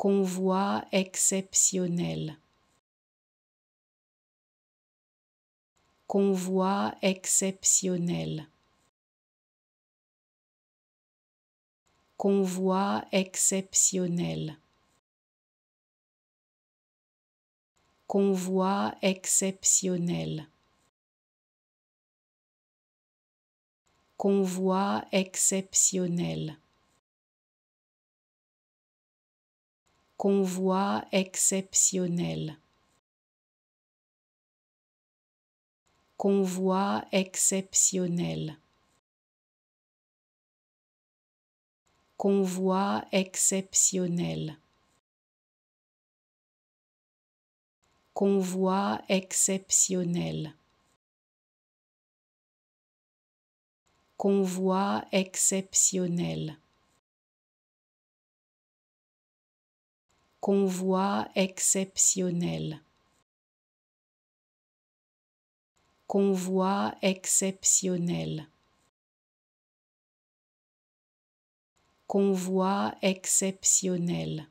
Convoi exceptionnel. Convoi exceptionnel. Convoi exceptionnel. Convoi exceptionnel. Convoi exceptionnel. Convoi exceptionnel. Convoi exceptionnel. Convoi exceptionnel. Convoi exceptionnel. Convoi exceptionnel. Convoi exceptionnel. Convoi exceptionnel. Convoi exceptionnel.